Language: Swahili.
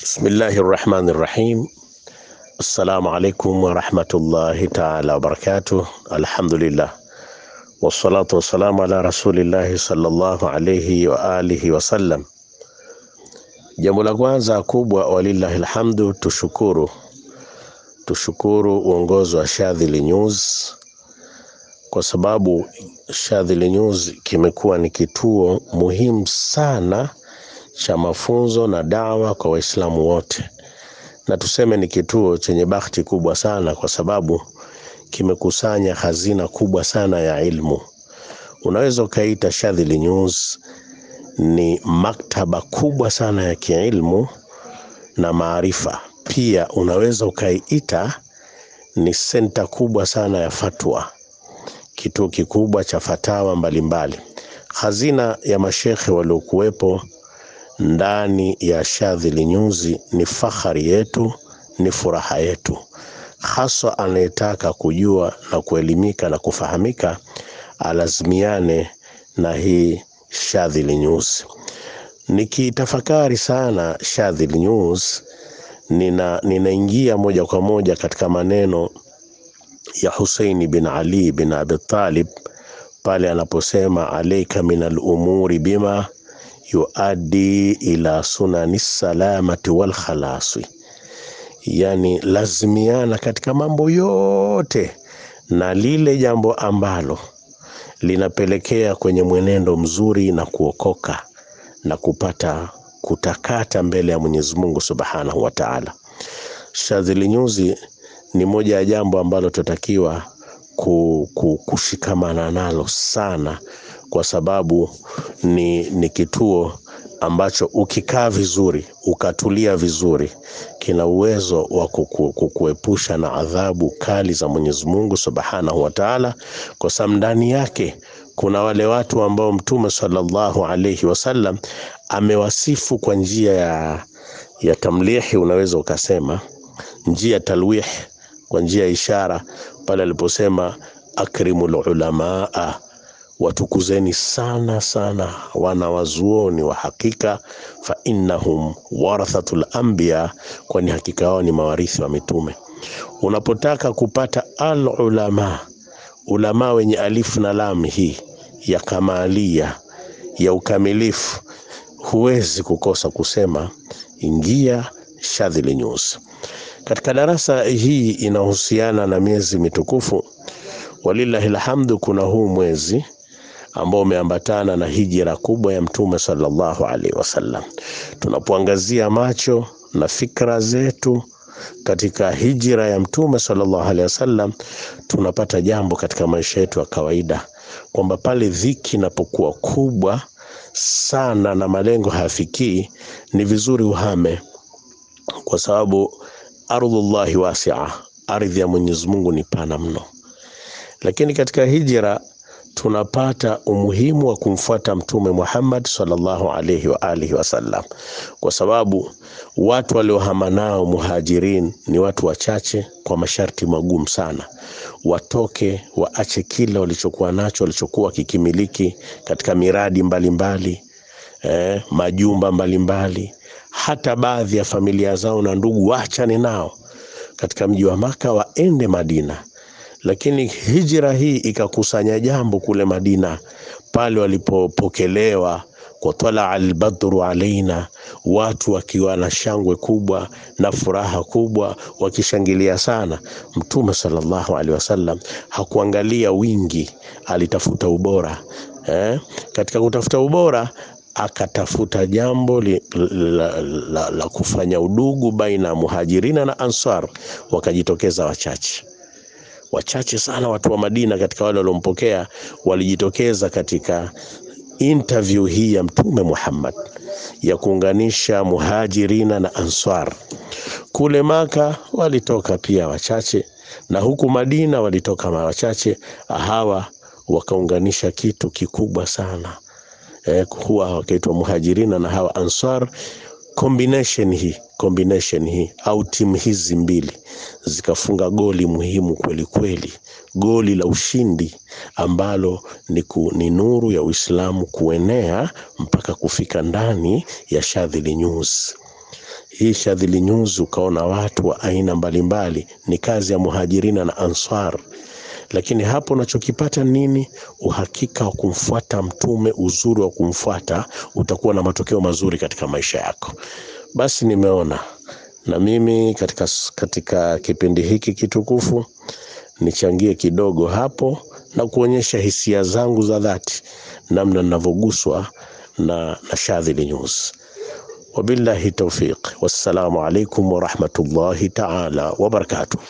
Bismillahi rahmani rahim. Assalamu alaikum warahmatullahi taala wabarakatuh. Alhamdulillah wassalatu wassalamu ala rasulillahi sallallahu alaihi wa alihi wasallam. Jambo la kwanza kubwa, walillahi alhamdu, tushukuru tushukuru uongozi wa Shadhili News kwa sababu Shadhili News kimekuwa ni kituo muhimu sana cha mafunzo na dawa kwa Waislamu wote, na tuseme ni kituo chenye bahati kubwa sana kwa sababu kimekusanya hazina kubwa sana ya ilmu. Unaweza ukaita Shadhili News ni maktaba kubwa sana ya kiilmu na maarifa. Pia unaweza ukaiita ni senta kubwa sana ya fatwa, kituo kikubwa cha fatawa mbalimbali. Hazina ya mashekhe waliokuwepo ndani ya Shadhili News ni fahari yetu, ni furaha yetu, haswa anayetaka kujua na kuelimika na kufahamika alazimiane na hii Shadhili News. Nikitafakari sana Shadhili News, nina ninaingia moja kwa moja katika maneno ya Huseini bin Ali bin Abi Talib pale anaposema alaika min alumuri bima yuaddi ila sunani salamati wal khalasi, yani lazimiana katika mambo yote na lile jambo ambalo linapelekea kwenye mwenendo mzuri na kuokoka na kupata kutakata mbele ya Mwenyezi Mungu Subhanahu wa Ta'ala. Shadhili nyuzi ni moja ya jambo ambalo tunatakiwa kushikamana nalo sana kwa sababu ni, ni kituo ambacho ukikaa vizuri ukatulia vizuri kina uwezo wa kuku, kukuepusha na adhabu kali za Mwenyezi Mungu Subhanahu wa Ta'ala, kwa sababu ndani yake kuna wale watu ambao Mtume sallallahu alayhi wasallam amewasifu kwa njia ya, ya tamlihi, unaweza ukasema njia talwih, kwa njia ya ishara pale aliposema akrimul ulamaa watukuzeni sana sana wana wazuoni wa hakika, fa innahum warathatul anbiya, kwani hakika wao ni mawarithi wa mitume. Unapotaka kupata al ulama, ulama wenye alifu na lam hii ya kamalia ya ukamilifu, huwezi kukosa kusema ingia Shadhili News. Katika darasa hii inahusiana na miezi mitukufu, walillahi alhamdu, kuna huu mwezi ambao umeambatana na hijira kubwa ya Mtume sallallahu alaihi wasallam. Tunapoangazia macho na fikra zetu katika hijra ya Mtume sallallahu alaihi wasallam, tunapata jambo katika maisha yetu ya kawaida kwamba pale dhiki inapokuwa kubwa sana na malengo hayafikii, ni vizuri uhame, kwa sababu ardhullahi wasia, ardhi ya Mwenyezi Mungu ni pana mno. Lakini katika hijra tunapata umuhimu wa kumfuata Mtume Muhammad sallallahu alaihi wa alihi wasallam, kwa sababu watu waliohama nao muhajirin ni watu wachache kwa masharti magumu sana. Watoke waache kila walichokuwa nacho walichokuwa kikimiliki katika miradi mbalimbali mbali, eh, majumba mbalimbali mbali. Hata baadhi ya familia zao na ndugu waachane nao katika mji wa Maka waende Madina lakini hijira hii ikakusanya jambo kule Madina pale walipopokelewa kwa tala albadru alaina, watu wakiwa na shangwe kubwa na furaha kubwa, wakishangilia sana. Mtume sallallahu alaihi wasallam hakuangalia wingi, alitafuta ubora eh? Katika kutafuta ubora akatafuta jambo li, la, la, la kufanya udugu baina ya muhajirina na ansar, wakajitokeza wachache wachache sana watu wa Madina katika wale waliompokea walijitokeza katika interview hii ya Mtume Muhammad ya kuunganisha muhajirina na answar. Kule Maka walitoka pia wachache na huku Madina walitoka wachache, hawa wakaunganisha kitu kikubwa sana eh, kuwa wakaitwa muhajirina na hawa answar combination hii combination hii au timu hizi mbili zikafunga goli muhimu kweli kweli, goli la ushindi ambalo ni, ku, ni nuru ya Uislamu kuenea mpaka kufika ndani ya Shadhili News. Hii Shadhili News ukaona watu wa aina mbalimbali, ni kazi ya Muhajirina na Ansar lakini hapo unachokipata nini? Uhakika wa kumfuata Mtume, uzuri wa kumfuata, utakuwa na matokeo mazuri katika maisha yako. Basi nimeona na mimi katika, katika kipindi hiki kitukufu nichangie kidogo hapo na kuonyesha hisia zangu za dhati, namna ninavyoguswa na, na Shadhili News. Wabillahi taufiq, wassalamu alaikum warahmatullahi taala wabarakatuh.